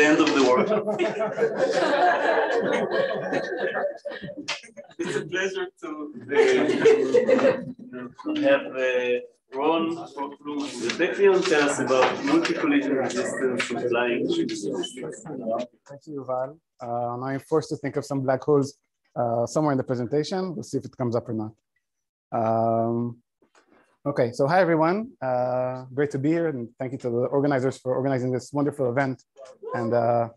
the end of the workshop. it's a pleasure to uh, have uh, Ron go through the background, tell us about multi-collision resistance implying. Thank you, Yuval. Uh, now I'm forced to think of some black holes uh, somewhere in the presentation. We'll see if it comes up or not. Um, okay, so hi everyone. Uh, great to be here and thank you to the organizers for organizing this wonderful event and, uh,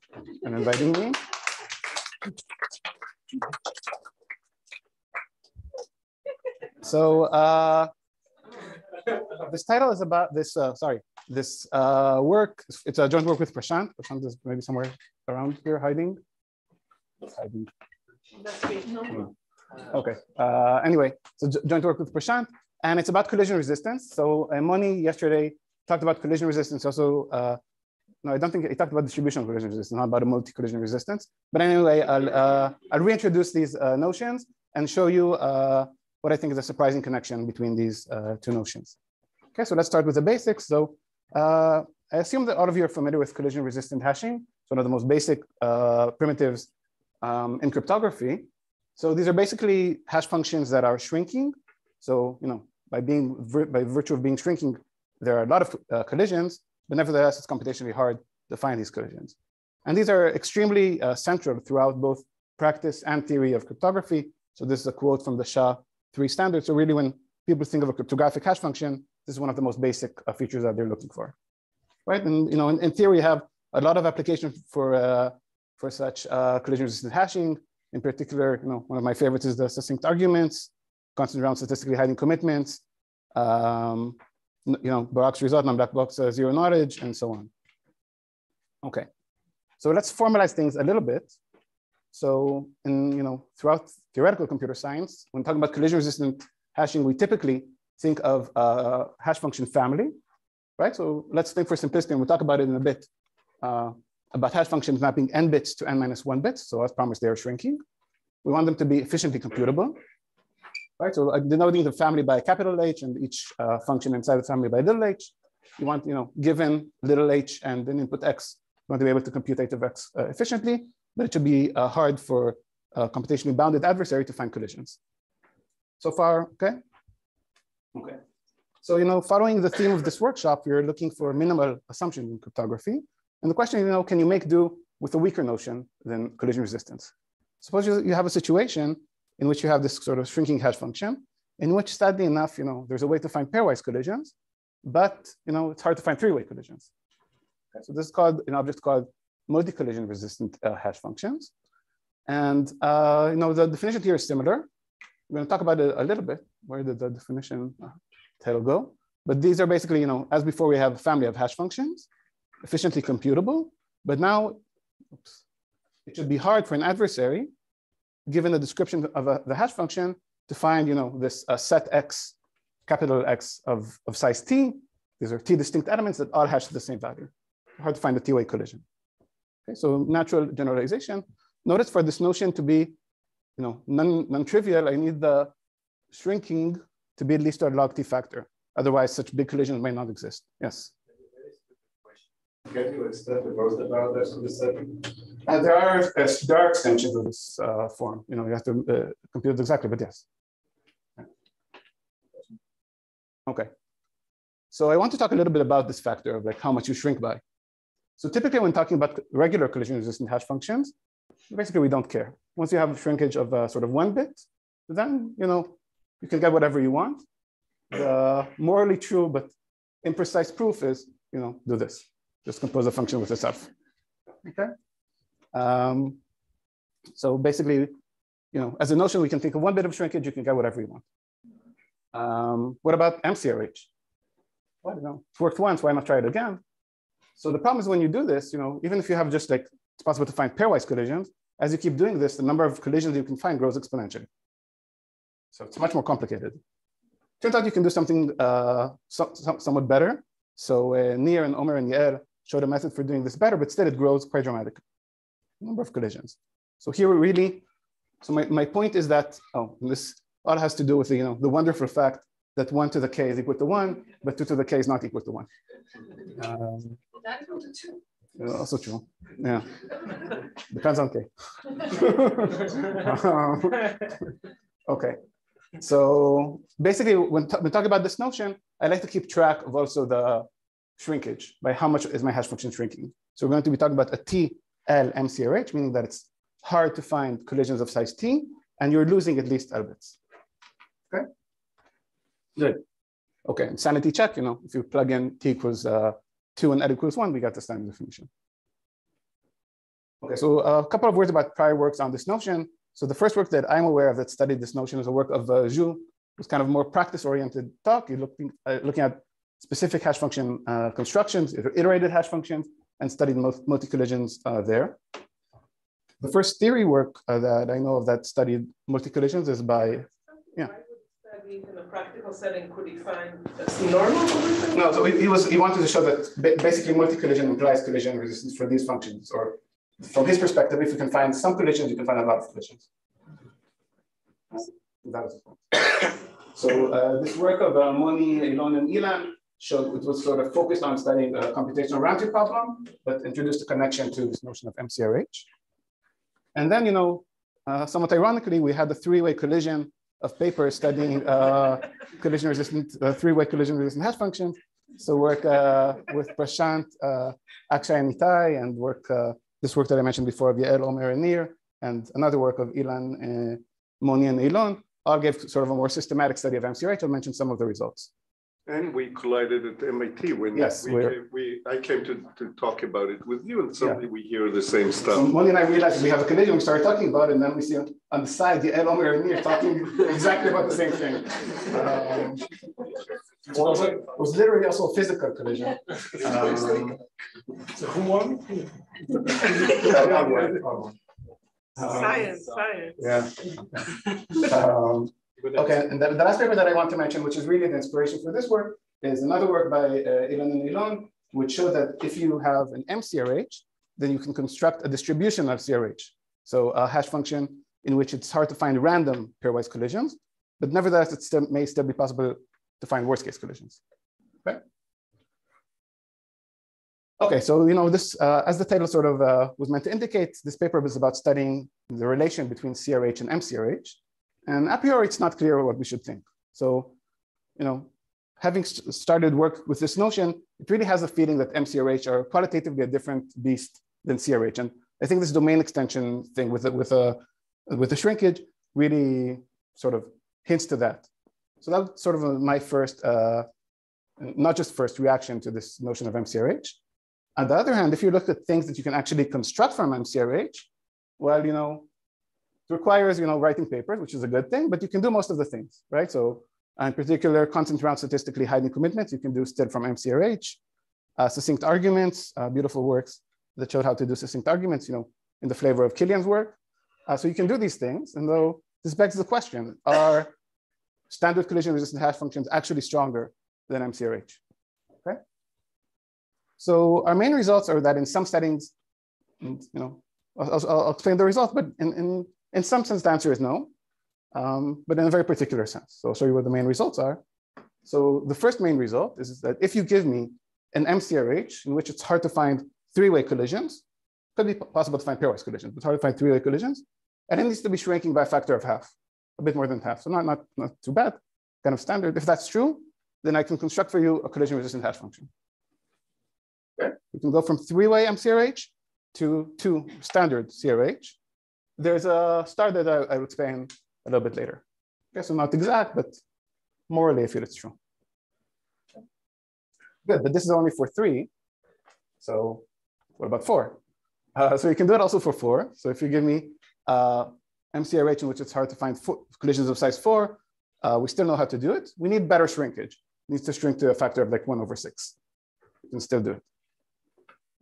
and inviting me. So uh, this title is about this, uh, sorry, this uh, work, it's a joint work with Prashant. Prashant is maybe somewhere around here hiding. hiding. Hmm. Okay, uh, anyway, so joint work with Prashant, and it's about collision resistance. So uh, Moni yesterday talked about collision resistance also, uh, no, I don't think he talked about distribution collision resistance, not about multi-collision resistance. But anyway, I'll, uh, I'll reintroduce these uh, notions and show you uh, what I think is a surprising connection between these uh, two notions. Okay, so let's start with the basics. So uh, I assume that all of you are familiar with collision resistant hashing. It's one of the most basic uh, primitives um, in cryptography. So these are basically hash functions that are shrinking. So, you know, by being by virtue of being shrinking, there are a lot of collisions, but nevertheless, it's computationally hard to find these collisions. And these are extremely uh, central throughout both practice and theory of cryptography. So this is a quote from the SHA three standards. So really when people think of a cryptographic hash function, this is one of the most basic uh, features that they're looking for, right? And you know, in, in theory, you have a lot of applications for, uh, for such uh, collision resistant hashing. In particular, you know, one of my favorites is the succinct arguments, constant round statistically hiding commitments, um, you know, Barak's result, non-black box zero knowledge, and so on. Okay, so let's formalize things a little bit. So in, you know, throughout theoretical computer science, when talking about collision resistant hashing, we typically think of a hash function family, right? So let's think for simplicity, and we'll talk about it in a bit, uh, about hash functions mapping n bits to n minus one bits. So as promised, they are shrinking. We want them to be efficiently computable, right? So uh, denoting the family by a capital H and each uh, function inside the family by little h. You want, you know, given little h and then input x, you want to be able to compute h of x uh, efficiently but it should be uh, hard for a computationally bounded adversary to find collisions. So far, okay? Okay. So, you know, following the theme of this workshop, we're looking for minimal assumptions in cryptography. And the question, you know, can you make do with a weaker notion than collision resistance? Suppose you, you have a situation in which you have this sort of shrinking hash function, in which sadly enough, you know, there's a way to find pairwise collisions, but, you know, it's hard to find three-way collisions. Okay, so this is called an object called multi-collision resistant uh, hash functions. And uh, you know the definition here is similar. We're going to talk about it a little bit. Where did the definition uh, title go? But these are basically, you know, as before, we have a family of hash functions, efficiently computable. But now, oops, it should be hard for an adversary, given the description of a, the hash function, to find, you know, this uh, set x, capital X of, of size t. These are t distinct elements that all hash to the same value. Hard to find a t-way collision. Okay, so natural generalization. Notice for this notion to be you know, non-trivial, I need the shrinking to be at least a log t factor. Otherwise, such big collisions may not exist. Yes. Can you extend the growth about that uh, there are uh, there are extensions of this uh, form. You know, you have to uh, compute it exactly, but yes. Okay. So I want to talk a little bit about this factor of like how much you shrink by. So typically when talking about regular collision resistant hash functions, basically we don't care. Once you have a shrinkage of uh, sort of one bit, then you know you can get whatever you want. The morally true but imprecise proof is you know do this. Just compose a function with itself. Okay. Um, so basically, you know, as a notion, we can think of one bit of shrinkage, you can get whatever you want. Um, what about MCRH? Well, I don't know. It worked once, why not try it again? So the problem is when you do this, you know, even if you have just like, it's possible to find pairwise collisions, as you keep doing this, the number of collisions you can find grows exponentially. So it's much more complicated. Turns out you can do something uh, so, so, somewhat better. So uh, Nir and Omer and Yael showed a method for doing this better, but still it grows quite dramatically. Number of collisions. So here we really, so my, my point is that, oh, this all has to do with the, you know, the wonderful fact that one to the k is equal to one, but two to the k is not equal to one. Um, not equal to two. also true. Yeah. Depends on K. um, okay. So basically, when, when talking about this notion, I like to keep track of also the shrinkage by how much is my hash function shrinking. So we're going to be talking about a TL MCRH, meaning that it's hard to find collisions of size T, and you're losing at least L bits. Okay, good. Okay, sanity check, you know, if you plug in T equals uh, two and L equals one, we got the standard definition. Okay, so a couple of words about prior works on this notion. So the first work that I'm aware of that studied this notion is a work of uh, Joux, was kind of more practice-oriented talk. You're looking, uh, looking at specific hash function uh, constructions, iterated hash functions, and studied multi-collisions uh, there. The first theory work uh, that I know of that studied multi-collisions is by, yeah. In a practical setting, could he find that's normal? No, so he, he was he wanted to show that basically multi-collision implies collision resistance for these functions, or from his perspective, if you can find some collisions, you can find a lot of collisions. That was so uh, this work of uh, Moni, Eylon, and Ilan showed it was sort of focused on studying the computational Ramsey problem, but introduced a connection to this notion of MCRH. And then, you know, uh, somewhat ironically, we had the three-way collision of papers studying uh, collision resistant, uh, three-way collision resistant hash functions. So work uh, with Prashant, uh, Akshay and Itai, and work, uh, this work that I mentioned before of Yael, Omer, and Nir, and another work of Ilan, uh, Moni, and Eylon, all gave sort of a more systematic study of MCRH. I'll mention some of the results. And we collided at MIT when yes, we, came, we I came to, to talk about it with you, and suddenly yeah. we hear the same stuff. So Moni and I realized we have a collision. We started talking about it, and then we see on the side the Ed Omer and me are talking exactly about the same thing. Um, well, it, was, literally also a physical collision. Um, so who won? science, science. Yeah. Okay, and the, the, last paper that I want to mention, which is really the inspiration for this work, is another work by uh, Eylon and Eylon, which showed that if you have an MCRH, then you can construct a distribution of CRH. So a hash function in which it's hard to find random pairwise collisions, but nevertheless, it still, may still be possible to find worst case collisions. Okay. Okay, so you know this, uh, as the title sort of uh, was meant to indicate, this paper was about studying the relation between CRH and MCRH. And a priori, it's not clear what we should think. So, you know, having st started work with this notion, it really has a feeling that MCRH are qualitatively a different beast than CRH. And I think this domain extension thing with a, with a with the shrinkage really sort of hints to that. So that's sort of my first, uh, not just first reaction to this notion of MCRH. On the other hand, if you look at things that you can actually construct from MCRH, well, you know, it requires, you know, writing papers, which is a good thing, but you can do most of the things, right? So in particular, constant round statistically hiding commitments, you can do still from MCRH. Uh, succinct arguments, uh, beautiful works that showed how to do succinct arguments, you know, in the flavor of Kilian's work. Uh, so you can do these things, and though this begs the question, are standard collision resistant hash functions actually stronger than MCRH? Okay. So our main results are that in some settings, you know, I'll, I'll, explain the results, but in, in in some sense, the answer is no, um, but in a very particular sense. So I'll show you what the main results are. So the first main result is that if you give me an MCRH in which it's hard to find three-way collisions, could be possible to find pairwise collisions, but hard to find three-way collisions, and it needs to be shrinking by a factor of half, a bit more than half. So not, not, not too bad, kind of standard. If that's true, then I can construct for you a collision-resistant hash function. Okay, we can go from three-way MCRH to two standard CRH, there's a star that I, I will explain a little bit later. Okay, so not exact, but morally I feel it's true. Good, but this is only for three. So what about four? Uh, so you can do it also for four. So if you give me uh, MCRH in which it's hard to find collisions of size four, uh, we still know how to do it. We need better shrinkage. It needs to shrink to a factor of like one over six. You can still do it.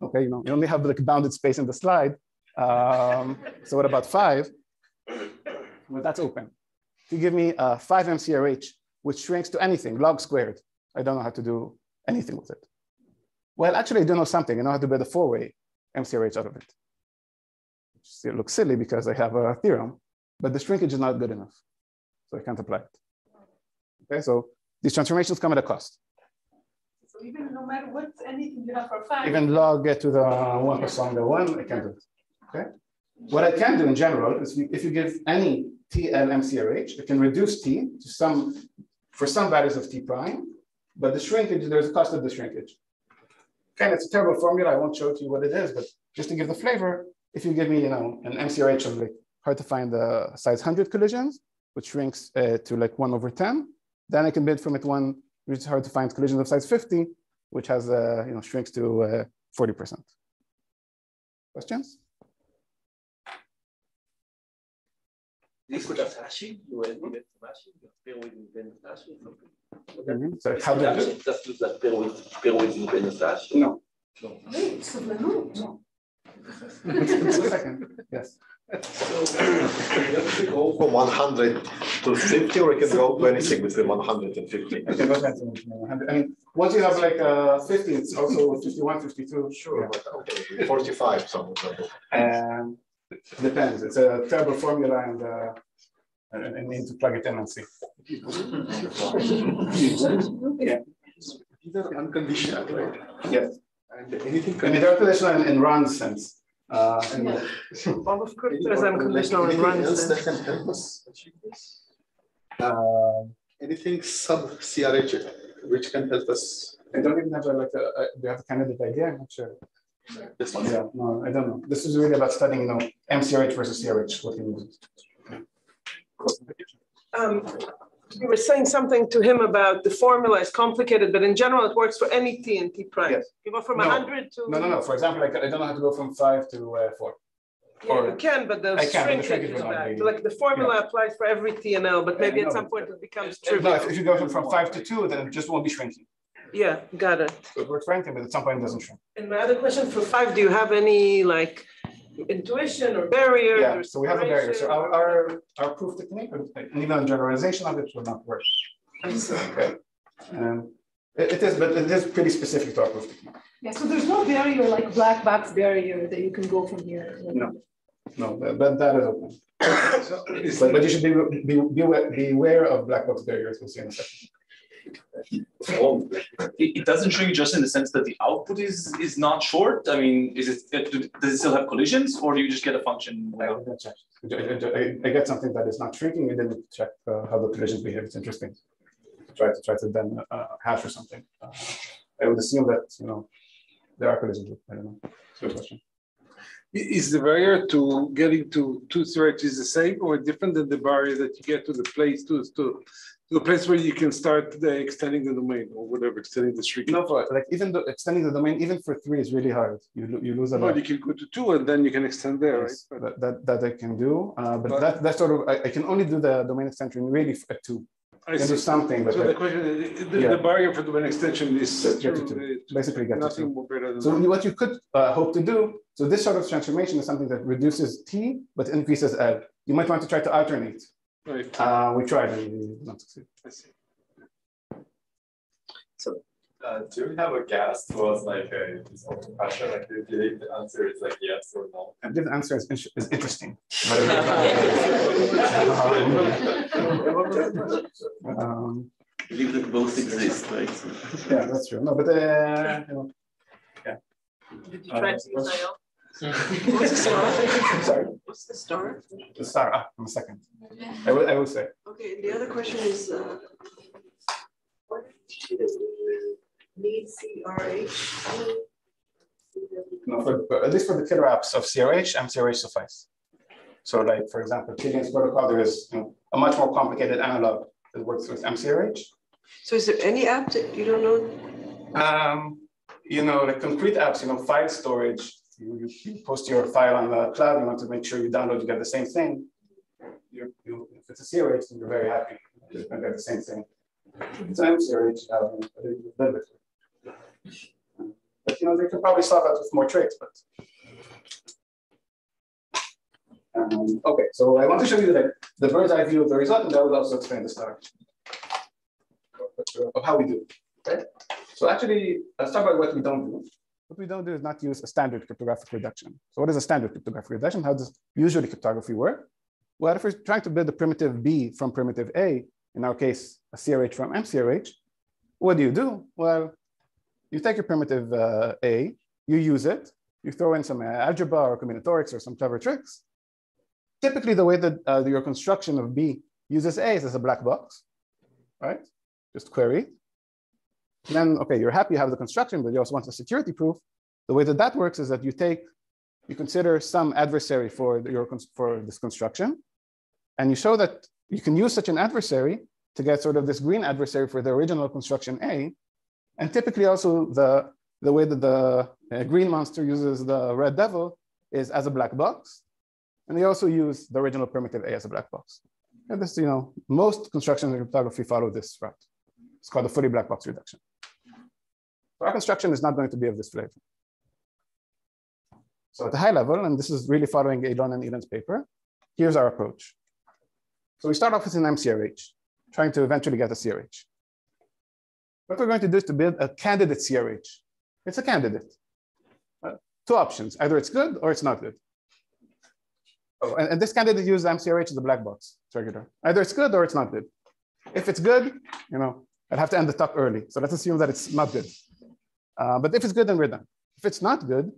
Okay, you know, you only have like bounded space in the slide, um, so what about five? Well, that's open. If you give me a five MCRH, which shrinks to anything, log squared, I don't know how to do anything with it. Well, actually, I do know something. I know how to build a four-way MCRH out of it. It looks silly because I have a theorem, but the shrinkage is not good enough. So I can't apply it. Okay, so these transformations come at a cost. So even no matter what, anything you have for five. Even log it to the one plus omega one, I can't do it. Okay. What I can do in general is if you give any TLMCRH, it can reduce T to some, for some values of T prime, but the shrinkage, there's a cost of the shrinkage. Okay, it's a terrible formula. I won't show to you what it is, but just to give the flavor, if you give me, you know, an MCRH of like hard to find the size 100 collisions, which shrinks uh, to like one over 10, then I can bid from it one, which is hard to find collisions of size 50, which has, uh, you know, shrinks to uh, 40%. Questions? Escuchas mm-hmm. how do you just use that Perwin Perwin in hashing? No. No. No. Second. Yes. So, you go from 100 to 50, or you can go to anything between 100 and 50. I can go to 100. I mean, once you have like uh, 50, it's also 51, 52. Sure, yeah. but okay, 45, something like that. Um, depends. It's a terrible formula and uh, and I need to plug it in and see. Yeah. These are unconditional, right? Yes. And anything. I mean, they're conditional in, in run sense. Uh, and, All of crypto is unconditional and Anything runs. else that can help us achieve this? uh, Anything sub CRH which can help us? I don't even have a, like a, a, do you have a candidate idea? I'm not sure. This one. Yeah, no, I don't know. This is really about studying, you know, MCRH versus CRH. What can you use? Um, You were saying something to him about the formula is complicated, but in general, it works for any T and T prime. Yes. You go from No. hundred to. No, no, no. For example, like I don't know how to go from five to uh, four. Yeah, you can, but the I can, but the shrinkage shrinkage is will bad. be- Like the formula applies for every T and L, but maybe Yeah, at some point it becomes No, trivial. if, if you go from, from five to two, then it just won't be shrinking. Yeah, got it. So it works for anything, but at some point it doesn't shrink. And my other question for five, do you have any like intuition or barrier? Yeah, or so we have a barrier. So our, our, our proof technique, and even a generalization of it will not work. Okay. Um, it, it is, but it is pretty specific to our proof technique. Yeah, so there's no barrier like black box barrier that you can go from here. No. No, but, but that is open. Is But, but you should be, be, be aware- be aware of black box barriers. We'll see in a second. It, it doesn't shrink just in the sense that the output is, is not short? I mean, is it, does it still have collisions or do you just get a function? I. Get something that is not shrinking. We didn't check uh, how the collisions behave. It's interesting. Try to try to then uh, hash or something. Uh, I would assume that you know there are collisions. I don't know. Good question. Is the barrier to getting to two threads is the same or different than the barrier that you get to the place to, to, to the place where you can start the extending the domain or whatever, extending the streak? No, for like even though extending the domain even for three is really hard. You lo- you lose a lot. But you can go to two and then you can extend there, right? Yes, But- that, that, I can do, uh, but But- that, that sort of, I, I can only do the domain extension really at two. I can do see. something, but So the question, is, the, Yeah. the barrier for domain extension is Get to two. uh, basically get to nothing two. more better than So that. what you could uh, hope to do, so this sort of transformation is something that reduces T, but increases L. You might want to try to alternate. Right, Uh, we tried and we did not succeed. I see. Uh, do we have a guess towards like a this question? Like, do you believe the answer is like yes or no? I believe the answer is, is interesting. but, um, Believe that both exist, right? yeah, that's true. No, but uh, you know, Did you try to use IL? What's the star? sorry, What's the star? the star. Ah, in a second. I will. I will say. Okay, the other question is, uh, what should we need CRH? No, for, for- at least for the killer apps of CRH, MCRH suffice. So like, for example, Kilian's protocol, there is you know, a much more complicated analog that works with MCRH. So is there any app that you don't know? Um, you know, like concrete apps, you know, file storage, you, you, post your file on the cloud, you want to make sure you download, you get the same thing. You, you, if it's a CRH, then you're very happy, you're gonna get the same thing. It's an um, a bit. But you know, they can probably solve that with more tricks, but. Um, okay, so I want to show you like the bird's eye view of the result, and that will also explain the star of how we do. Okay? So actually, let's talk about what we don't do. What we don't do is not use a standard cryptographic reduction. So what is a standard cryptographic reduction? How does usually cryptography work? Well, if we're trying to build a primitive B from primitive A, in our case, a CRH from MCRH, what do you do? Well, you take your primitive uh, A, you use it, you throw in some algebra or combinatorics or some clever tricks. Typically, the way that uh, your construction of B uses A is as a black box, right? Just query. Then, okay, you're happy you have the construction, but you also want the security proof. The way that that works is that you take, you consider some adversary for your for this construction, and you show that you can use such an adversary to get sort of this green adversary for the original construction A. And typically also the, the way that the uh, green monster uses the red devil is as a black box. And they also use the original primitive A as a black box. And this, you know, most constructions in cryptography follow this route. It's called the fully black box reduction. Our construction is not going to be of this flavor. So at the high level, and this is really following Elon and Eylon's paper, here's our approach. So we start off with an MCRH trying to eventually get a CRH. What we're going to do is to build a candidate CRH. It's a candidate. Uh, two options, either it's good or it's not good. Oh, and, and this candidate uses MCRH as a black box. It's regular. Either it's good or it's not good. If it's good, you know, I'd have to end the talk early. So let's assume that it's not good. Uh, but if it's good, then we're done. If it's not good,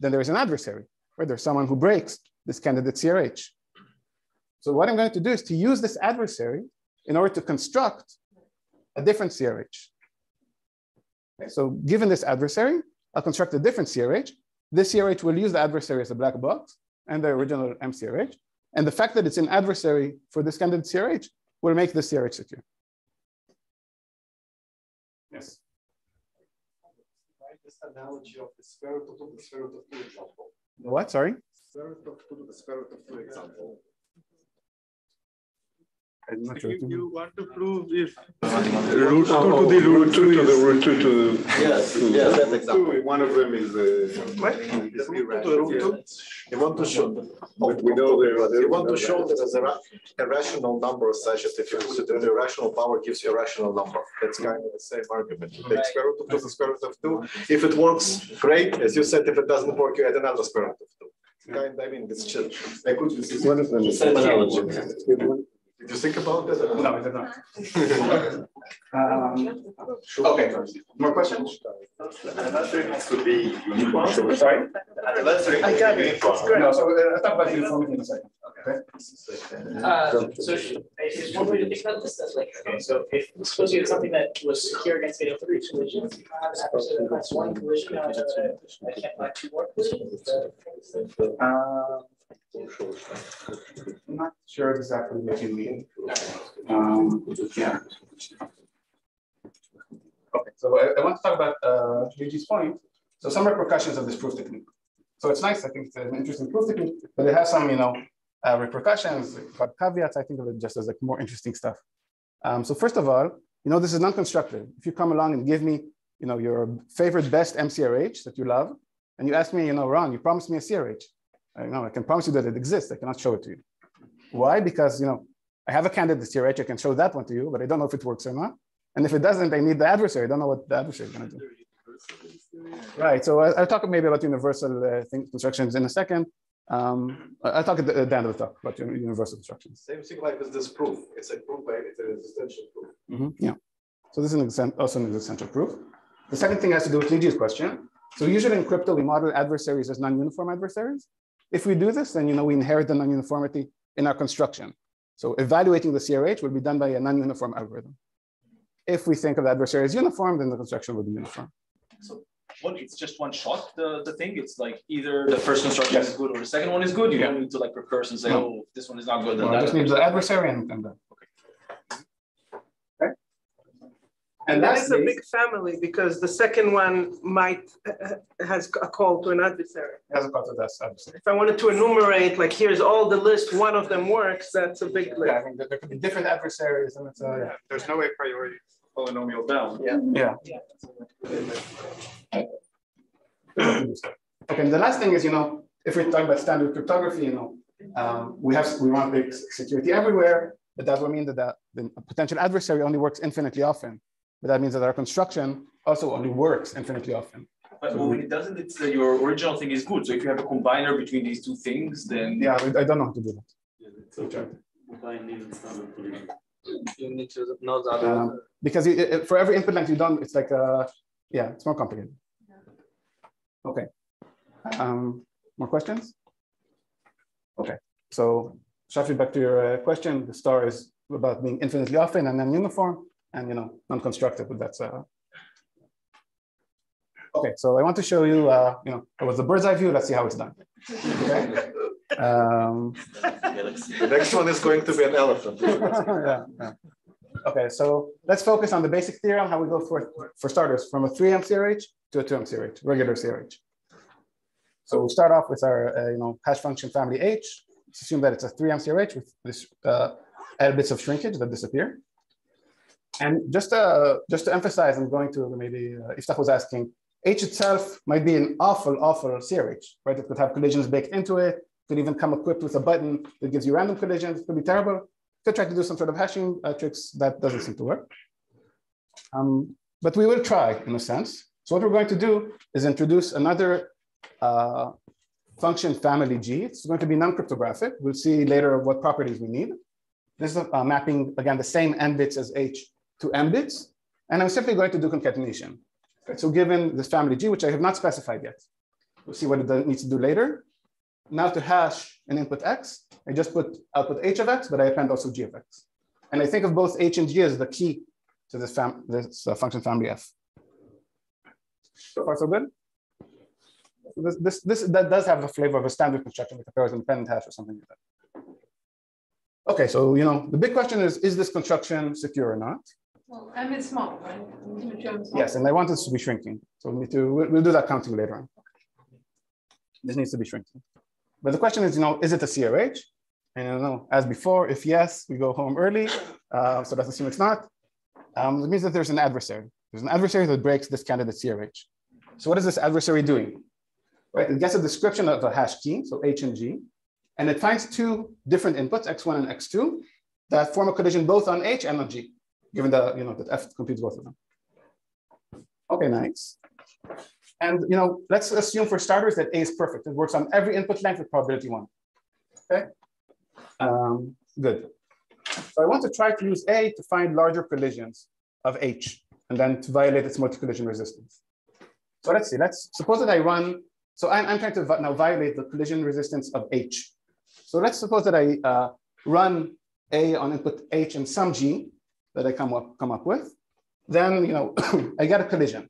then there is an adversary, right? There's someone who breaks this candidate CRH. So what I'm going to do is to use this adversary in order to construct a different CRH. So given this adversary, I'll construct a different CRH. This CRH will use the adversary as a black box and the original MCRH. And the fact that it's an adversary for this candidate CRH will make this CRH secure. Yes. This analogy of the square root of two, the square root of two example. What, sorry? Square root of two, the square root of two example. I'm not If sure. you, you want to prove if Root two to the root two to the root two to. Yes, to- yes, that root example. two, One of them is. uh, The root two, the root two, you want to show, But we know there. you want to show that as a ra- a rational number such that if you put it in the rational power gives you a rational number. That's kind of the same argument. You take square root of two, the square root of two. If it works, great. As you said, if it doesn't work, you add another square root of two. Kind, I mean, it's chill. I could. One of them is- Same analogy. Did you think about that? No, I did not. Um, okay, more questions? Could be uniform. Sorry? I got it. No, so uh, I'll talk about uniformity in a second. Okay. Uh, so is one way to think about this, that's like, okay, so if suppose you had something that was secure against fatal three collisions, you have an episode of class one collision, uh, I can't buy two more collisions. Uh, I'm not sure exactly what you mean. Um, yeah. Okay, so I, I want to talk about uh, point. So some repercussions of this proof technique. So it's nice. I think it's an interesting proof technique, but it has some, you know, uh, repercussions, but caveats. I think of it just as like more interesting stuff. Um, so first of all, you know, this is non-constructive. If you come along and give me, you know, your favorite best MCRH that you love, and you ask me, you know, Ron, you promised me a CRH. I know I can promise you that it exists. I cannot show it to you. Why? Because you know I have a candidate CRH. I can show that one to you, but I don't know if it works or not. And if it doesn't, I need the adversary. I don't know what the adversary is going to do. Right. So I, will talk maybe about universal uh, thing, constructions in a second. Um, I'll talk at the, at the end of the talk about universal constructions. Same thing like with this proof. It's a proof by, it's an existential proof. Mm -hmm. Yeah. So this is an also an existential proof. The second thing has to do with Luigi's question. So usually in crypto, we model adversaries as non-uniform adversaries. If we do this, then you know we inherit the non-uniformity in our construction. So evaluating the CRH will be done by a non-uniform algorithm. If we think of the adversary as uniform, then the construction will be uniform. So what, it's just one shot, the, the thing? It's like either the first construction is good or the second one is good? You Yeah. don't need to like recurse and say, No. oh, this one is not good. then I just need the adversary and, and the. Okay. And that is a big family because the second one might, uh, has a call to an adversary. Has a call to that adversary. If I wanted to enumerate, like, here's all the list, one of them works, that's a big Yeah, I list. think that there could be different adversaries and it's, uh, yeah. There's no a priori polynomial down. Yeah. yeah. Okay, and the last thing is, you know, if we're talking about standard cryptography, you know, um, we have we want big security everywhere, but that will mean that the, the potential adversary only works infinitely often. But that means that our construction also only works infinitely often. But when it doesn't, it's uh, your original thing is good. So if you have a combiner between these two things, then Yeah, I I don't know how to do that. You need to know the. Um, because you, for every input length you don't, it's like uh, Yeah, it's more complicated. Okay. Um, more questions? Okay. So Shafi, back to your uh, question, the star is about being infinitely often and then uniform and you know non-constructive, but that's uh okay. So I want to show you uh, you know it was the bird's eye view. Let's see how it's done. Okay. Um, The next one is going to be an elephant. yeah, yeah. Okay, so let's focus on the basic theorem, how we go for, for starters from a 3M CRH to a 2M CRH, regular CRH. So we'll start off with our uh, you know hash function family H. Let's assume that it's a 3M CRH with this uh, L bits of shrinkage that disappear. And just uh, just to emphasize, I'm going to maybe uh, Iftach was asking, H itself might be an awful, awful CRH, right? It could have collisions baked into it, could even come equipped with a button that gives you random collisions, it could be terrible. Could try to do some sort of hashing uh, tricks, that doesn't seem to work. Um, but we will try in a sense. So what we're going to do is introduce another uh, function family G. It's going to be non-cryptographic. We'll see later what properties we need. This is uh, mapping, again, the same n bits as H to m bits. And I'm simply going to do concatenation. Okay, so given this family G, which I have not specified yet, we'll see what it needs to do later. Now to hash an input X, I just put output H of X, but I append also G of X. And I think of both H and G as the key to this, fam this uh, function family F. So far, so good? This, this, this that does have the flavor of a standard construction with a pairs independent hash or something like that. Okay, so you know the big question is: Is this construction secure or not? Well, M is small, right? Small. Yes, and I want this to be shrinking. So we need to we'll, we'll do that counting later on. This needs to be shrinking. But the question is, you know, is it a CRH? And you know, as before, if yes, we go home early. Uh, so let's assume it's not. Um, it means that there's an adversary. There's an adversary that breaks this candidate CRH. So what is this adversary doing? Right, it gets a description of a hash key, so H and G, and it finds two different inputs, X1 and X2, that form a collision both on H and on G, given that you know that F computes both of them. Okay, nice. And you know, let's assume for starters that A is perfect. It works on every input length with probability one. Okay, um, good. So I want to try to use A to find larger collisions of H and then to violate its multi-collision resistance. So let's see, let's suppose that I run, so I'm, I'm trying to now violate the collision resistance of H. So let's suppose that I uh, run A on input H and some G that I come up, come up with. Then, you know, I get a collision.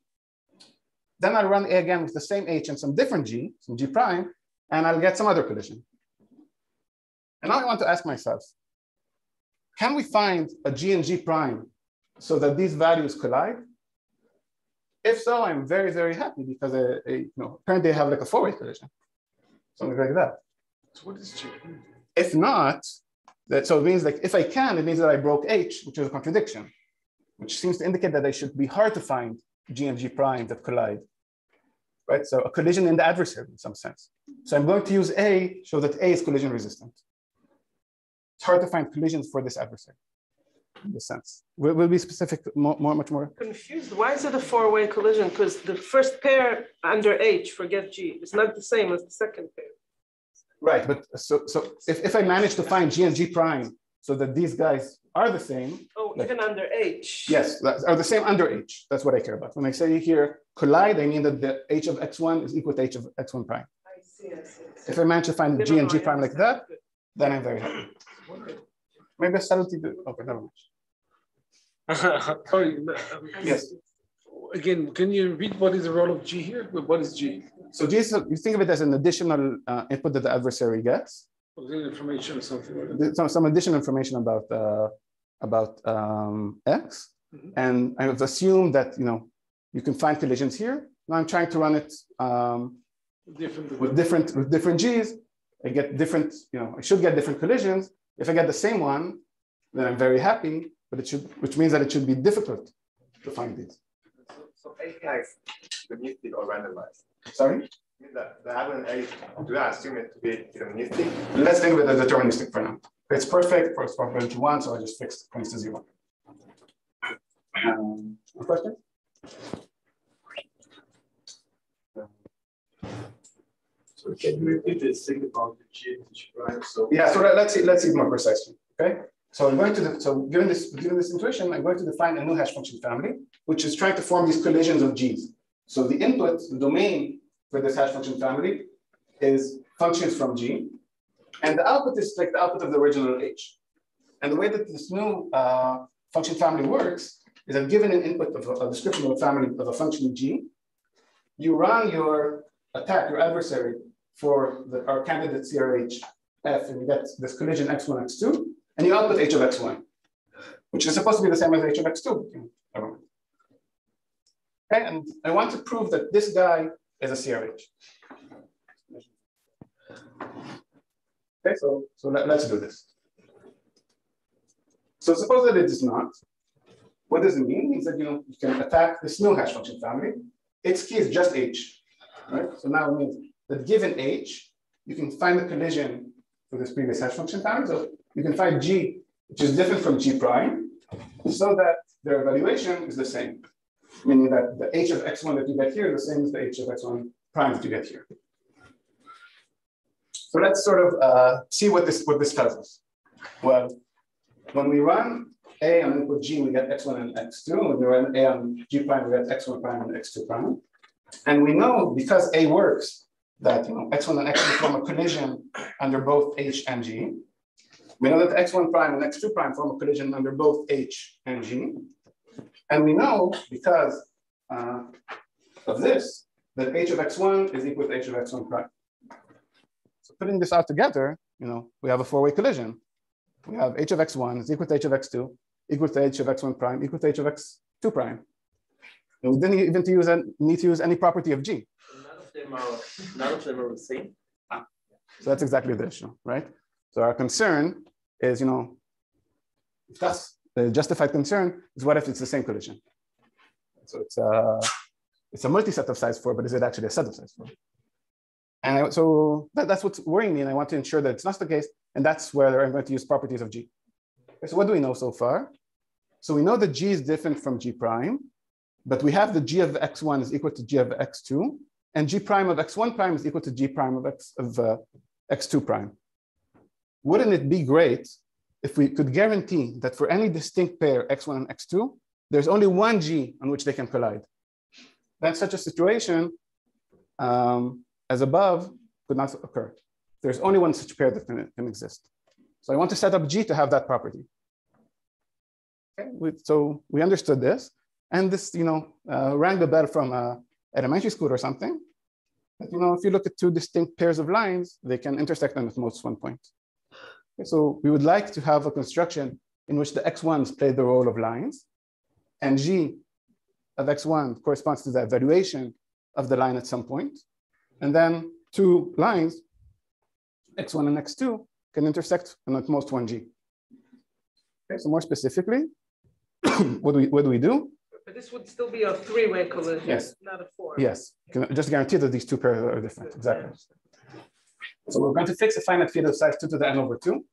Then I'll run A again with the same H and some different G, some G prime, and I'll get some other collision. And now I want to ask myself, can we find a G and G prime so that these values collide? If so, I'm very, very happy because I, I you know, apparently I have like a four-way collision, something like that. So what is G? If not, that so it means like if I can, it means that I broke H, which is a contradiction, which seems to indicate that they should be hard to find G and G prime that collide. Right? So a collision in the adversary in some sense. So I'm going to use A, show that A is collision resistant. It's hard to find collisions for this adversary in this sense. We'll, we'll be specific, more, more, much more. Confused. Why is it a four-way collision? Because the first pair under H, forget G, is not the same as the second pair. Right, but so so if, if I manage to find G and G prime so that these guys are the same. Oh, like, even under H. Yes, are the same under H. That's what I care about. When I say here collide, I mean that the H of X1 is equal to H of X1 prime. I see, I see. I see. If I manage to find G and G prime like that, then I'm very happy. Maybe a subtlety. Okay, never mind. Sorry. um, Yes. Again, can you repeat what is the role of G here? What is G? So G is, you think of it as an additional uh, input that the adversary gets. It information or something like that? Some, some additional information about uh, about um, X. Mhm. And I've assumed that you know you can find collisions here. Now I'm trying to run it um, Different. with different with different G's. I get different, you know, I should get different collisions. If I get the same one, then I'm very happy, but it should, which means that it should be difficult to find these. So API is deterministic or randomized. Sorry? The, the average A, do I assume it to be deterministic? Let's think of it as deterministic for now. It's perfect for probability one, so I just fixed points to zero. Um, a question? So can you repeat this thing about the G and So Yeah, so let- let's see, let's see more precisely, okay? So I'm going to, the, so given this, given this intuition, I'm going to define a new hash function family, which is trying to form these collisions of G's. So the input, the domain for this hash function family is functions from G, and the output is like the output of the original H. And the way that this new uh, function family works is that given an input of a, a description of a family of a function G, you run your attack, your adversary for the, our candidate CRH F, and you get this collision X1, X2, and you output H of X1, which is supposed to be the same as H of X2. Okay, and I want to prove that this guy is a CRH. Okay, so, so let, let's do this. So suppose that it is not. What does it mean? It means that you know you can attack this new hash function family. Its key is just H. Right? So now it means that given H, you can find the collision for this previous hash function family. So you can find G, which is different from G prime, so that their evaluation is the same. Meaning that the H of X1 that you get here is the same as the H of X1 prime that you get here. So let's sort of uh, see what this, what this tells us. Well, when we run A on input G, we get X1 and X2. When we run A on G prime, we get X1 prime and X2 prime. And we know because A works that you know X1 and X2 form a collision under both H and G. We know that X1 prime and X2 prime form a collision under both H and G. And we know because uh, of this, that H of X1 is equal to H of X1 prime. So putting this out together, you know, we have a four-way collision. We have H of X1 is equal to H of X2, equal to H of X1 prime, equal to H of X2 prime. And we didn't even to use need to use any property of G. None of them are none of them are the same. Ah, so that's exactly the issue, right? So our concern is, you know, if that's the justified concern is what if it's the same collision? So it's a it's a multi-set of size four, but is it actually a set of size four? And I, so that, that's what's worrying me, and I want to ensure that it's not the case, and that's where I'm going to use properties of G. So what do we know so far? So we know that G is different from G prime, but we have the G of X1 is equal to G of X2, and G prime of X1 prime is equal to G prime of, X, of uh, X2 prime. Wouldn't it be great if we could guarantee that for any distinct pair, X1 and X2, there's only one G on which they can collide? Then such a situation, um, as above, could not occur. There's only one such pair that can, can exist. So I want to set up G to have that property. Okay, we, so we understood this. And this, you know, uh, rang the bell from uh, elementary school or something. But, you know, if you look at two distinct pairs of lines, they can intersect them at most one point. Okay, so we would like to have a construction in which the x1s play the role of lines, and g of x1 corresponds to the evaluation of the line at some point. And then two lines, x1 and x2, can intersect on at most one g. Okay, so more specifically, what do we what do we do? But this would still be a three-way collision, Yes. not a four. Yes, just guarantee that these two pairs are different, exactly. So we're going to fix a finite field of size two to the n over two.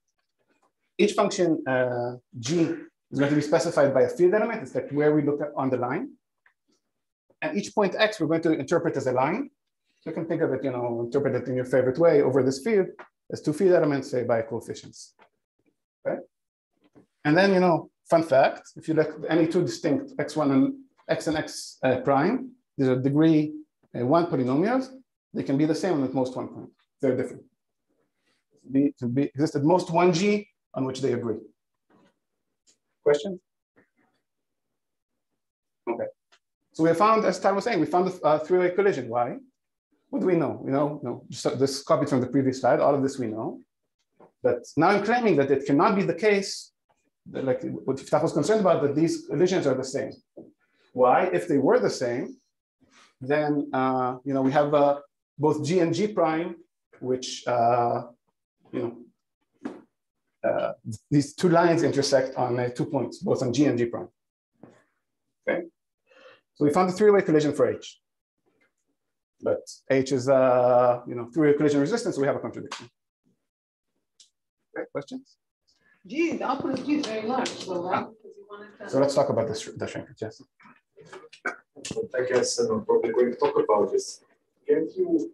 Each function uh, g is going to be specified by a field element. It's like where we look at on the line. And each point x we're going to interpret as a line. So you can think of it, you know, interpret it in your favorite way over this field as two field elements, say by coefficients. Okay. And then, you know, fun fact, if you look at any two distinct x1 and x and x uh, prime, these are degree uh, one polynomials, they can be the same at most one point. They're different. Be, to be exist at most one G on which they agree. Questions? Okay. So we found, as Tal was saying, we found a uh, three-way collision. Why? What do we know? You know, no, just this copied from the previous slide. All of this we know. But now I'm claiming that it cannot be the case, that like what Yiftach was concerned about, that these collisions are the same. Why? If they were the same, then uh, you know we have uh, both G and G prime, which uh, you know uh, these two lines intersect on uh, two points, both on G and G prime. Okay, so we found a three-way collision for H, but H is uh, you know three-way collision resistance, so we have a contradiction. Okay, questions? G, the output of G is very large, so right? Because you wanted to- So let's talk about this, the shrinkage. Yes. I guess I'm probably going to talk about this Can't you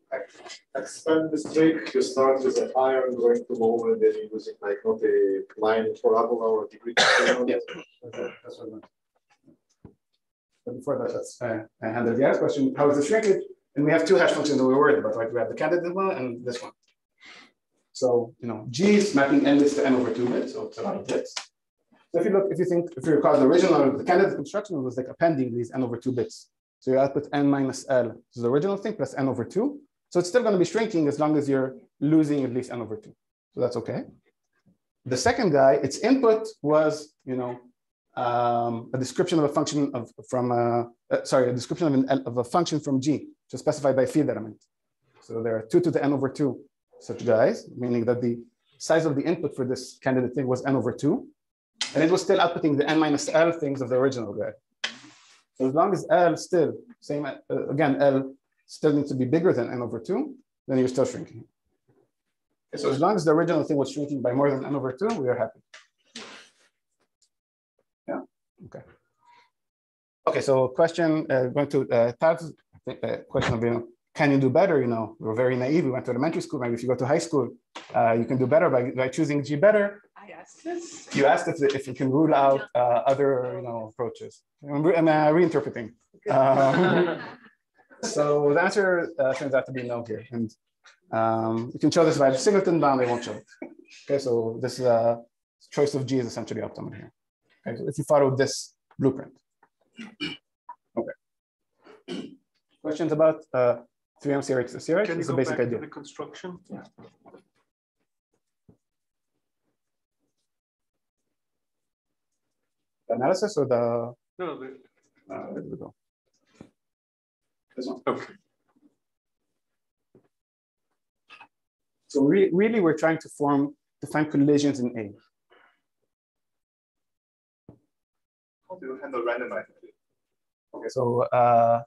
expand this trick? You start with a higher and going to lower, and then you're using like not a line parabola or a degree. Yes. That's what I meant. But before that, let's uh, handle the other question. How is the shrinkage? And we have two hash functions that we're worried about, right? We have the candidate one and this one. So, you know, G is mapping n bits to n over two bits, so it's a lot of bits. So if you look, if you think, if you recall the original, the candidate construction was like appending these n over two bits. So your output n minus L is the original thing plus n over two. So it's still going to be shrinking as long as you're losing at least n over two. So that's okay. The second guy, its input was, you know, um, a description of a function of from a, uh, sorry, a description of, an, of a function from G, which specified by field element. So there are two to the n over two such guys, meaning that the size of the input for this candidate thing was n over two, and it was still outputting the n minus L things of the original guy. So as long as L still same uh, again L still needs to be bigger than n over two, then you're still shrinking. Okay, so as long as the original thing was shrinking by more than n over two, we are happy. Yeah. Okay. Okay. So question uh, going to uh, Tad's uh, question of you know, can you do better? You know, we're very naive. We went to elementary school. Maybe if you go to high school, uh, you can do better by, by choosing G better. I asked this. You asked if, if you can rule out uh, other you know approaches. I'm, re- I'm uh, reinterpreting. Um, so the answer uh, turns out to be no here, and um, you can show this by the singleton bound. They won't show it. Okay, so this uh, choice of G is essentially optimal here. Okay, so if you follow this blueprint. Okay. Questions about uh, 3M CRH to CRH? Can you It's a go basic back to idea. the construction? The analysis or the No, the, uh, where did we go? This one. okay. So re really, we're trying to form to find collisions in A. How do you handle randomizing? Okay, so uh,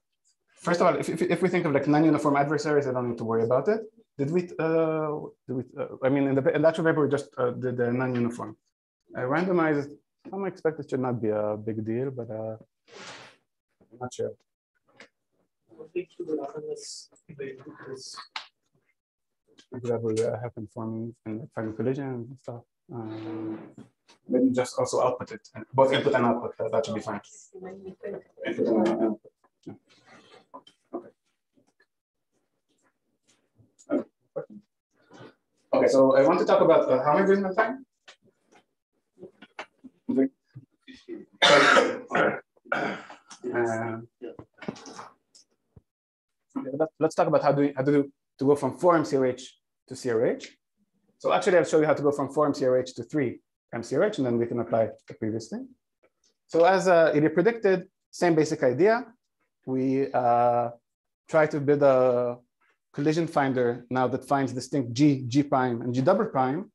first of all, if, if, if we think of like non-uniform adversaries, I don't need to worry about it. Did we? Uh, did we? Uh, I mean, in the in the actual paper, we just uh, did the non-uniform. I randomized. I'm expect it should not be a big deal, but uh, I'm not sure. That will uh, happen forming and like finding collisions and stuff. Um, maybe just also output it, both input and output. That, that should be fine. Okay. Okay, so I want to talk about uh, how am I doing on time? Let's talk about how do we, how to do to go from 4 MCRH to CRH. So actually, I'll show you how to go from 4 MCRH to 3 MCRH, and then we can apply the previous thing. So as uh, Ilya predicted, same basic idea. We uh, try to build a collision finder now that finds distinct G, G prime, and G double prime.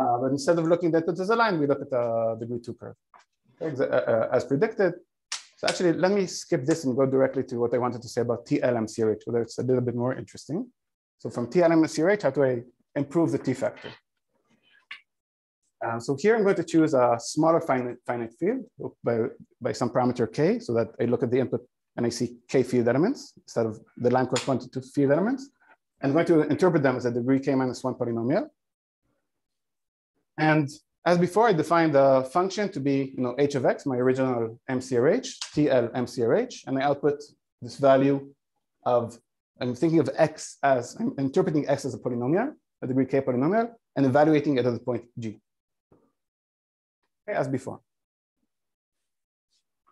Uh, but instead of looking at it as a line, we look at the degree two curve. Uh, uh, As predicted. So actually, let me skip this and go directly to what I wanted to say about TLMCRH, whether it's a little bit more interesting. So from TLMCRH, how do I improve the T factor? Um, so here I'm going to choose a smaller finite, finite field by, by some parameter k, so that I look at the input and I see k field elements instead of the line corresponding to field elements. And I'm going to interpret them as a degree k minus one polynomial. And as before, I defined the function to be you know, h of x, my original MCRH, TL MCRH, and I output this value of, I'm thinking of x as, I'm interpreting x as a polynomial, a degree k polynomial, and evaluating it at the point g. Okay, as before.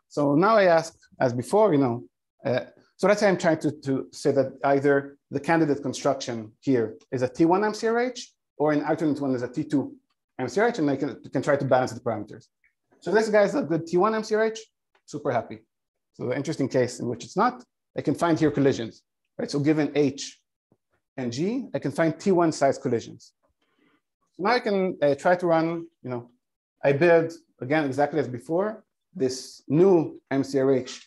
So now I ask, as before, you know, uh, so let's say I'm trying to, to say that either the candidate construction here is a T1 MCRH or an alternate one is a T2 MCRH, and I can, can try to balance the parameters. So this guy is a good T1 MCRH, super happy. So the interesting case in which it's not, I can find here collisions, right? So given H and G, I can find T1 size collisions. So now I can uh, try to run, you know, I build, again, exactly as before, this new MCRH,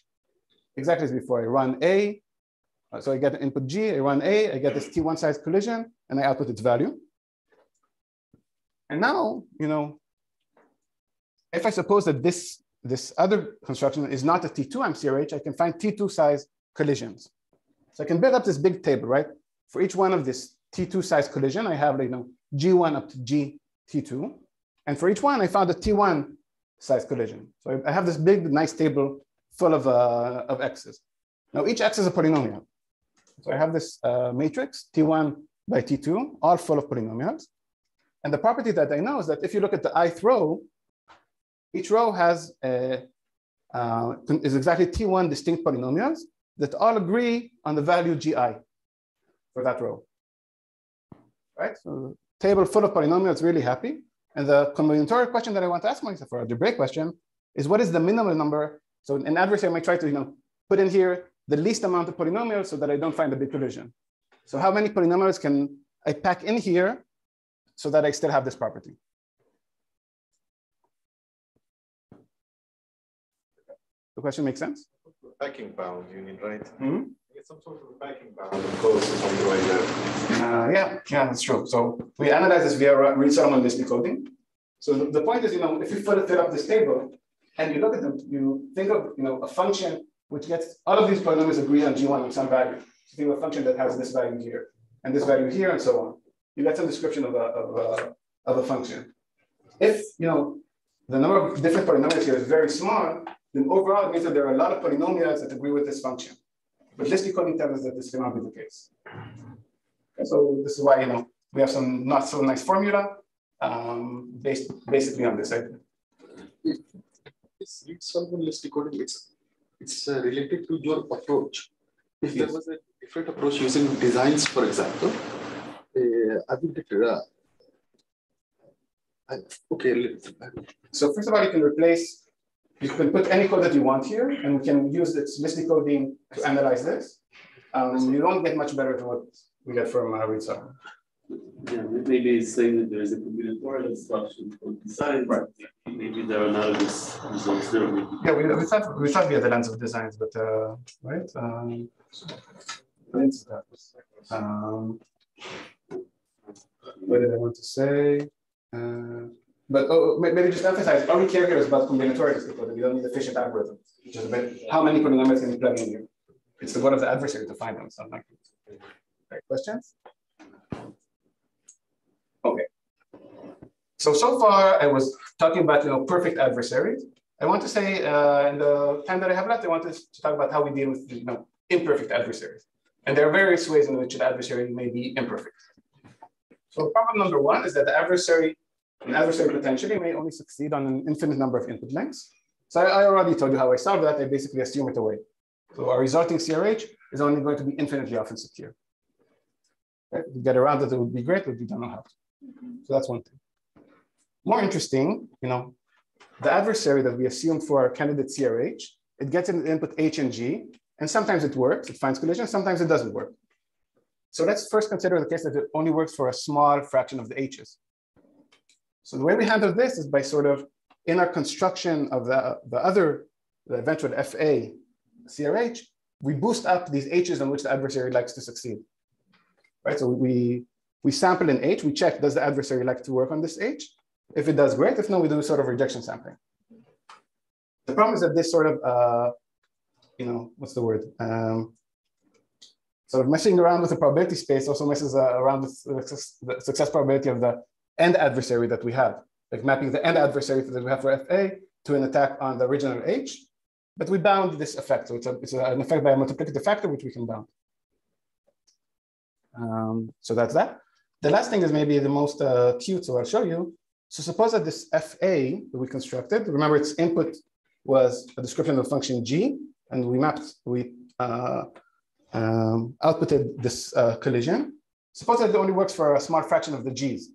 exactly as before. I run A, uh, so I get input G, I run A, I get this T1 size collision, and I output its value. And now, you know, if I suppose that this, this other construction is not a T2 MCRH, I can find T2 size collisions. So I can build up this big table, right? For each one of this T2 size collision, I have, you know, G1 up to GT2. And for each one, I found a T1 size collision. So I have this big, nice table full of, uh, of X's. Now each X is a polynomial. So I have this uh, matrix, T1 by T2, all full of polynomials. And the property that I know is that if you look at the ith row, each row has a, uh, is exactly T1 distinct polynomials that all agree on the value Gi for that row. Right? So table full of polynomials, really happy. And the combinatorial question that I want to ask myself, for algebraic question, is what is the minimal number? So an adversary might try to you know, put in here the least amount of polynomials so that I don't find a big collision. So how many polynomials can I pack in here so that I still have this property? The question makes sense? Packing bound, you mean, right? Mm -hmm. Some sort of packing bound close on the way there. Uh, yeah, yeah, that's true. So we analyze this via Reed-Solomon list decoding. So the, point is, you know, if you fill, fill up this table and you look at them, you think of, you know, a function which gets all of these polynomials agree on G1 with some value. So think of a function that has this value here and this value here and so on. You get some description of a, of a, of a function. If, you know, the number of different polynomials here is very small, then overall it means that there are a lot of polynomials that agree with this function. But list decoding tells us that this cannot be the case. Okay, so this is why you know we have some not so nice formula um, based basically on this idea. This Reed-Solomon list decoding, it's, it's uh, related to your approach. If yes. there was a different approach using designs, for example, I will get uh, okay. So first of all, you can replace you can put any code that you want here, and we can use this list decoding to analyze this. Um, you don't get much better than what we get from uh, Reed Solomon. Yeah, maybe it's saying that there is a combinatorial instruction for design. Right. Maybe there are analogous results there. Yeah, we, we thought we thought via the lens of designs, but uh, right. Um, um, what did I want to say? Uh, but oh, maybe just emphasize, all we care here is about combinatorial decoding. We don't need efficient algorithm. Just how many polynomials can you plug in here? It's the goal of the adversary to find them. So like, questions? Okay. So, so far I was talking about, you know, perfect adversaries. I want to say uh, in the time that I have left, I want to, to talk about how we deal with, you know, imperfect adversaries. And there are various ways in which an adversary may be imperfect. So problem number one is that the adversary an adversary potentially may only succeed on an infinite number of input lengths. So I, I already told you how I solve that. I basically assume it away. So our resulting CRH is only going to be infinitely often secure. Right? If we get around that, it would be great, but we don't know how to. So that's one thing. More interesting, you know, the adversary that we assume for our candidate CRH, it gets an input H and G, and sometimes it works, it finds collision, sometimes it doesn't work. So let's first consider the case that it only works for a small fraction of the H's. So the way we handle this is by sort of in our construction of the, the other, the eventual FA CRH, we boost up these H's on which the adversary likes to succeed. Right, so we, we sample an H, we check, does the adversary like to work on this H? If it does, great. If not, we do sort of rejection sampling. The problem is that this sort of, uh, you know, what's the word? Um, sort of messing around with the probability space also messes uh, around with the success probability of the end adversary that we have, like mapping the end adversary that we have for FA to an attack on the original H, but we bound this effect. So it's, a, it's an effect by a multiplicative factor, which we can bound. Um, so that's that. The last thing is maybe the most uh, cute, so I'll show you. So suppose that this FA that we constructed, remember its input was a description of function G, and we mapped, we uh, um, outputted this uh, collision. Suppose that it only works for a small fraction of the G's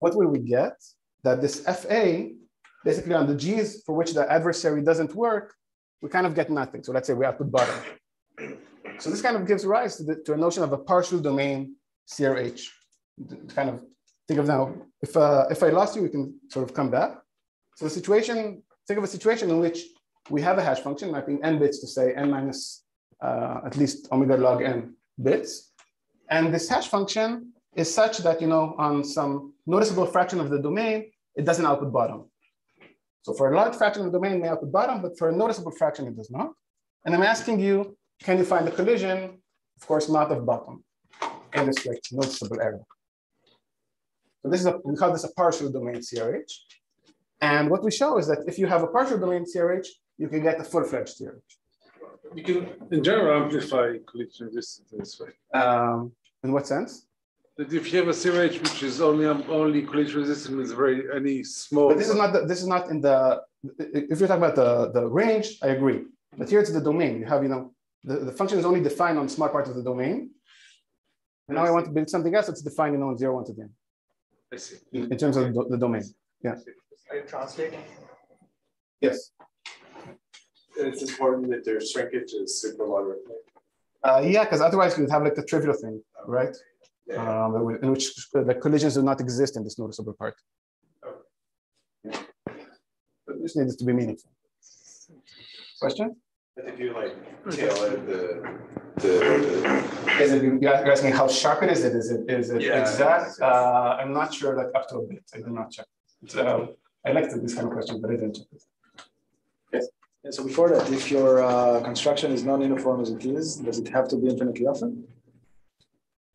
what will we get? That this FA, basically on the G's for which the adversary doesn't work, we kind of get nothing. So let's say we output bottom. So this kind of gives rise to, the, to a notion of a partial domain CRH. Kind of think of now, if, uh, if I lost you, we can sort of come back. So the situation, think of a situation in which we have a hash function mapping n bits to say n minus uh, at least omega log n bits. And this hash function is such that, you know, on some noticeable fraction of the domain, it doesn't output bottom. So for a large fraction of the domain, it may output bottom, but for a noticeable fraction, it does not. And I'm asking you can you find the collision? Of course, not of bottom in this like noticeable area. So this is a, we call this a partial domain CRH. And what we show is that if you have a partial domain CRH, you can get a full-fledged CRH. You can, in general, amplify collision resistance this way. Um, in what sense? That if you have a CRH which is only only collision resistant with very any small. But this is not the, this is not in the if you're talking about the the range, I agree. But here it's the domain. You have you know the, the function is only defined on small part of the domain. And now I want to build something else that's defined in on zero one to the end. I see. In, in terms of the, the domain. Yeah. Are you translating? Yes. It's important that their shrinkage is super logarithmic. Uh, yeah, because otherwise you would have like the trivial thing, right? Um, in which the collisions do not exist in this noticeable part. But this needs to be meaningful. Question? But if you like tailor the, the, Is it, you're asking how sharp it is? It is it is it Yeah. exact? Uh, I'm not sure. Like up to a bit, I did not check. So I like this kind of question, but I didn't check it. And so before that, if your uh, construction is non-uniform as it is, does it have to be infinitely often?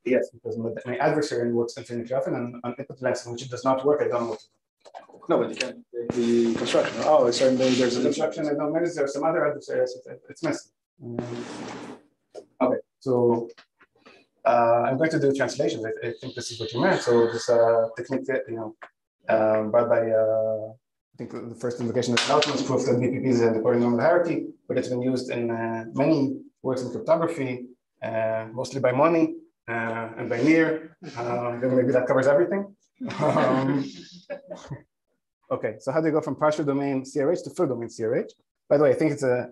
Yes, because my, adversary works infinitely often, and on input length, which it does not work, I don't know. what to do. No, but you can the construction. Oh, sorry, there's The a construction, I don't maybe there's some other adversaries, it- it's messy. Um, Okay, so uh, I'm going to do translations. I, I think this is what you meant. So this uh, technique, that, you know, um, brought by uh, I think the first invocation of Lautemann's proof that BPP is in the polynomial hierarchy, but it's been used in uh, many works in cryptography, uh, mostly by Moni uh, and by Nir. Uh, maybe that covers everything. Um, okay, so how do you go from partial domain CRH to full domain CRH? By the way, I think it's a,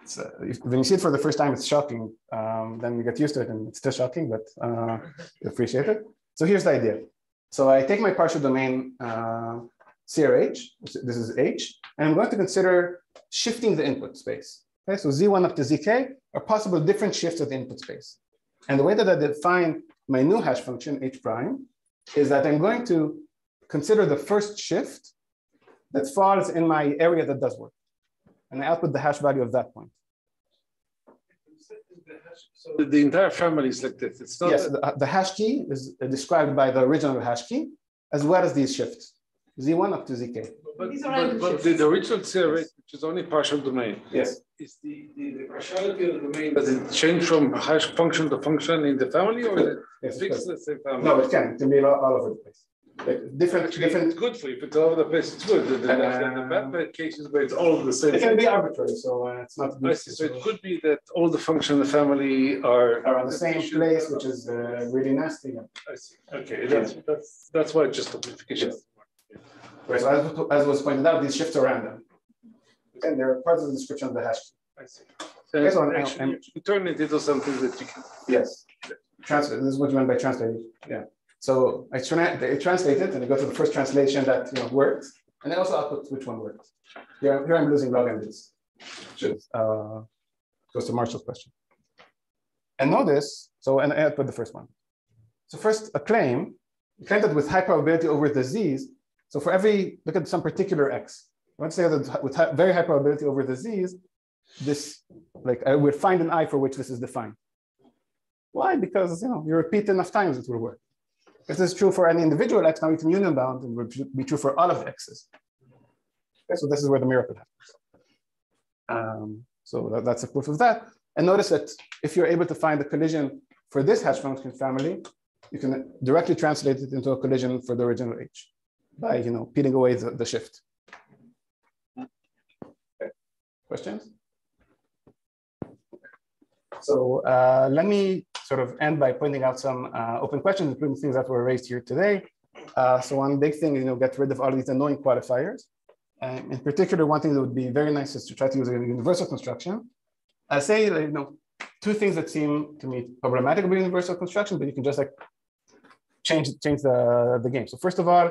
it's a when you see it for the first time, it's shocking. Um, then you get used to it, and it's still shocking, but uh, you appreciate it. So here's the idea. So I take my partial domain uh, CRH, this is H, and I'm going to consider shifting the input space. Okay, so Z1 up to ZK are possible different shifts of the input space. And the way that I define my new hash function, H prime, is that I'm going to consider the first shift that falls in my area that does work. And I output the hash value of that point. So the entire family is like this. It's not. Yes, the, the hash key is described by the original hash key, as well as these shifts, Z1 up to ZK. But, These but, but the, the original CRH, which is only partial domain, Yes. is the, the, the partiality of the domain, does it change from hash function to function in the family or is it Yes, fixed the same family? No, it can. It can be all, all over the place. Like different, Actually, different. it's good for you. If it's all over the place, it's good. The, the, the, the bad bad cases where it's all the same. It can be arbitrary, so uh, it's not. I see. So it could be that all the functions in the family are. Are on the same place, which is uh, really nasty. Yeah. I see. Okay, that's, that's, that's why just simplification. Right, so as, as was pointed out, these shifts are random. And they're part of the description of the hash. I see. So And I'm- actually, you turn it into something that you can. Yes. Translate, this is what you meant by translating. Yeah. So I, tra- I translate it and I go to the first translation that you know works. And I also output which one works. Here, here I'm losing log and bits. Which is, uh, goes to Marshall's question. And notice, so and I output the first one. So first a claim, a claim that with high probability over the z's. So for every, look at some particular X. Let's say that with very high probability over the z's, this, like I would find an i for which this is defined. Why? Because you know you repeat enough times it will work. If this is true for any individual x, now can union bound and would be true for all of the x's. Okay, so this is where the miracle happens. Um, so that, that's a proof of that. And notice that if you're able to find the collision for this hash function family, you can directly translate it into a collision for the original h by you know peeling away the, the shift. Okay. Questions? So uh, let me sort of end by pointing out some uh, open questions, including things that were raised here today. Uh, so one big thing is, you know, get rid of all these annoying qualifiers. Um, in particular, one thing that would be very nice is to try to use a universal construction. I say, like, you know, two things that seem to me problematic about universal construction, but you can just like change change the, the game. So first of all,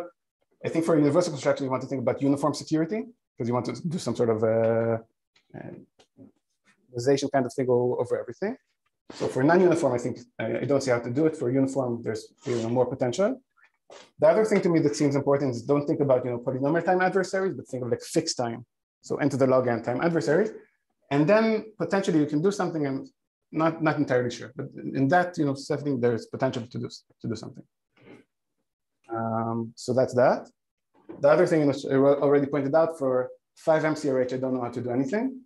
I think for universal construction, you want to think about uniform security because you want to do some sort of uh, uh, kind of thing o- over everything. So for non-uniform, I think I, I don't see how to do it. For uniform, there's know, more potential. The other thing to me that seems important is don't think about you know polynomial time adversaries, but think of like fixed time. So enter the log n time adversaries. And then potentially you can do something and not not entirely sure, but in that you know setting, there's potential to do to do something. Um, so that's that. The other thing I already pointed out for 5MCRH, I don't know how to do anything.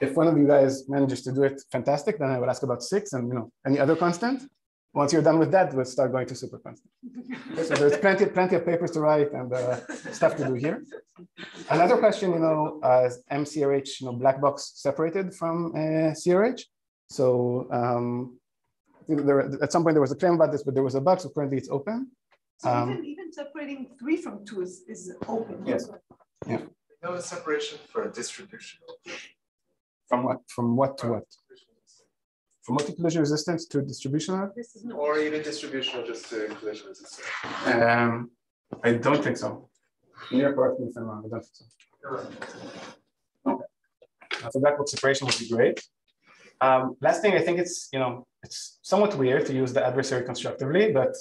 If one of you guys manages to do it, fantastic. Then I would ask about six and you know any other constant. Once you're done with that, we'll start going to super constant. So there's plenty, plenty of papers to write and uh, stuff to do here. Another question, you know, uh, is MCRH, you know, black box separated from uh, CRH? So um, there, at some point there was a claim about this, but there was a bug, so currently it's open. So um, even, even separating three from two is, is open. Yes. Yeah. No separation for distribution. From what? From what to what? From multi-collision resistance to distributional? Or even distributional just to collision resistance. Um, I don't think so. Nir correct me if I'm wrong, I don't think so. Okay. Uh, so that separation would be great. Um, last thing, I think it's, you know, it's somewhat weird to use the adversary constructively, but,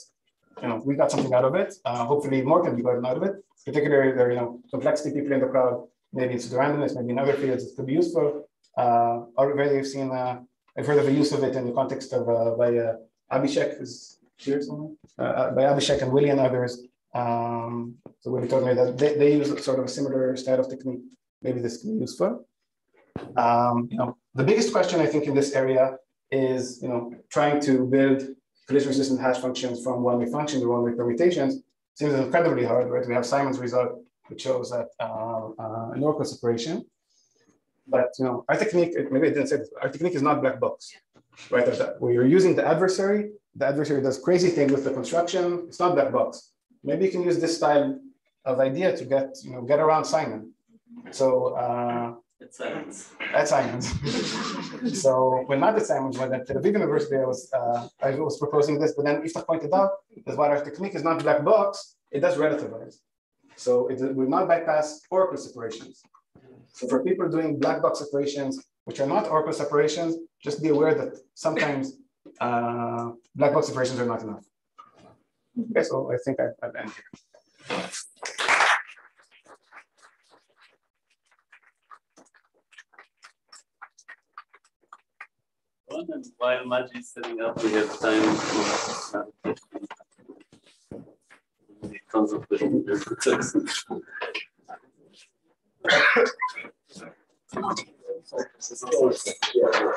you know, we got something out of it. Uh, hopefully more can be gotten out of it, particularly there, you know, complexity people in the crowd, maybe it's randomness, maybe in other fields it could be useful. Uh, already I've seen, uh, I've heard of the use of it in the context of, uh, by uh, Abhishek, is here somewhere? Uh, uh, by Abhishek and Willie and others. Um, so Willie told me that they, they use sort of a similar style of technique. Maybe this can be useful. Um, you know, the biggest question I think in this area is, you know, trying to build collision-resistant hash functions from one-way functions or one-way permutations seems incredibly hard, right? We have Simon's result, which shows that uh, uh, an Oracle separation. But you know, our technique, maybe I didn't say this, our technique is not black box, right? We are using the adversary. The adversary does crazy thing with the construction. It's not black box. Maybe you can use this style of idea to get, you know, get around Simon. So uh, at Simons. At Simons. so when not at Simons, when at Tel Aviv University, I was uh, I was proposing this, but then Iftach pointed out that while our technique is not black box, it does relativize. So it will not bypass Oracle separations. So for people doing black box separations, which are not Oracle separations, just be aware that sometimes uh, black box separations are not enough. Okay, so I think I, I've ended here. While Maji is setting up, we have time for tons of questions. Yeah.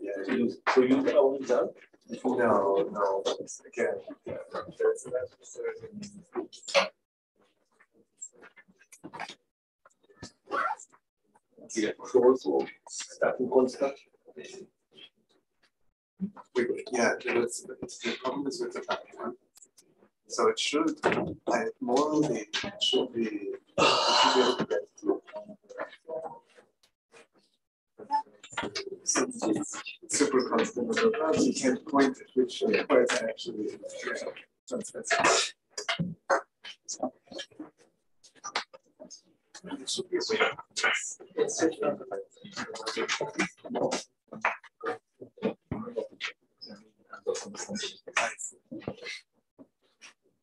Yeah. So you always done? No, no. Again, yeah, there's an uh, Yeah, also starting construction. Yeah, it's, it's the problem is with the back one. So it should, I morally it should be, it should be able to get through. Super constant, but you can't point it, which requires actually yeah, transfer.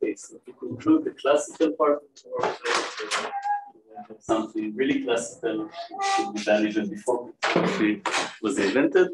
Okay, so to conclude the classical part of the something really classical should be done even before it was invented.